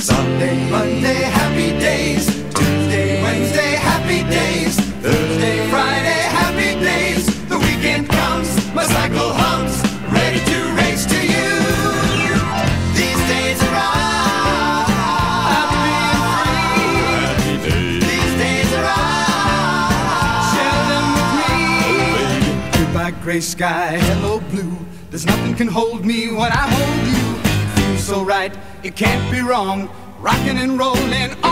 Sunday, Monday, happy days. Tuesday, Wednesday, happy days. Thursday, Friday, happy days. The weekend comes, my cycle hums, ready to race to you. These days are all happy and free. These days are all share them with me. Goodbye, gray sky, hello, blue. There's nothing can hold me when I hold you. So right, it can't be wrong. Rocking and rolling.